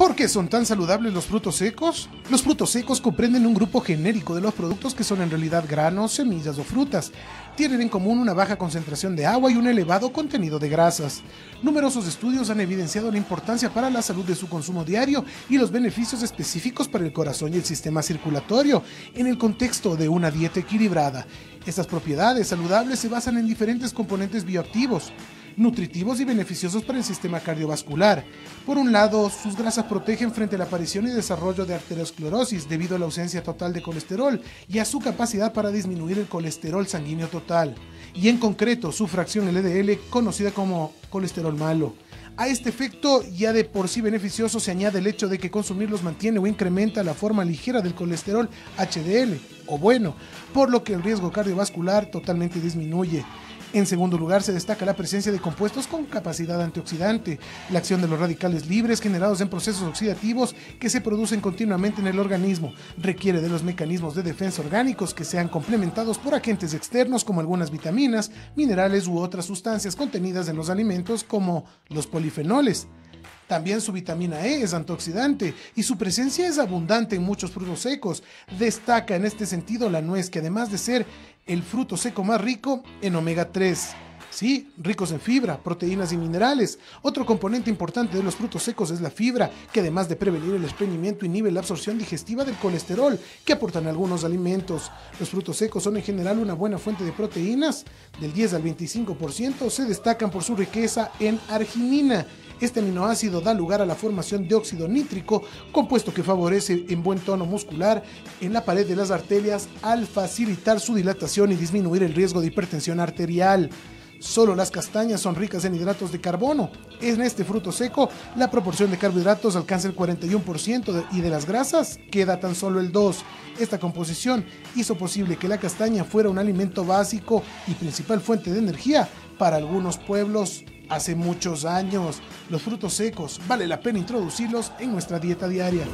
¿Por qué son tan saludables los frutos secos? Los frutos secos comprenden un grupo genérico de los productos que son en realidad granos, semillas o frutas. Tienen en común una baja concentración de agua y un elevado contenido de grasas. Numerosos estudios han evidenciado la importancia para la salud de su consumo diario y los beneficios específicos para el corazón y el sistema circulatorio en el contexto de una dieta equilibrada. Estas propiedades saludables se basan en diferentes componentes bioactivos nutritivos y beneficiosos para el sistema cardiovascular. Por un lado, sus grasas protegen frente a la aparición y desarrollo de arteriosclerosis debido a la ausencia total de colesterol y a su capacidad para disminuir el colesterol sanguíneo total, y en concreto su fracción LDL conocida como colesterol malo. A este efecto, ya de por sí beneficioso, se añade el hecho de que consumirlos mantiene o incrementa la forma ligera del colesterol HDL, o bueno, por lo que el riesgo cardiovascular totalmente disminuye. En segundo lugar, se destaca la presencia de compuestos con capacidad antioxidante, la acción de los radicales libres generados en procesos oxidativos que se producen continuamente en el organismo, requiere de los mecanismos de defensa orgánicos que sean complementados por agentes externos como algunas vitaminas, minerales u otras sustancias contenidas en los alimentos como los polifenoles. También su vitamina E es antioxidante y su presencia es abundante en muchos frutos secos. Destaca en este sentido la nuez, que además de ser el fruto seco más rico en omega 3. Sí, ricos en fibra, proteínas y minerales. Otro componente importante de los frutos secos es la fibra, que además de prevenir el estreñimiento inhibe la absorción digestiva del colesterol que aportan algunos alimentos. Los frutos secos son en general una buena fuente de proteínas, del 10 al 25% se destacan por su riqueza en arginina, este aminoácido da lugar a la formación de óxido nítrico, compuesto que favorece en buen tono muscular en la pared de las arterias al facilitar su dilatación y disminuir el riesgo de hipertensión arterial. Solo las castañas son ricas en hidratos de carbono. En este fruto seco, la proporción de carbohidratos alcanza el 41% y de las grasas queda tan solo el 2%. Esta composición hizo posible que la castaña fuera un alimento básico y principal fuente de energía para algunos pueblos hace muchos años. Los frutos secos vale la pena introducirlos en nuestra dieta diaria.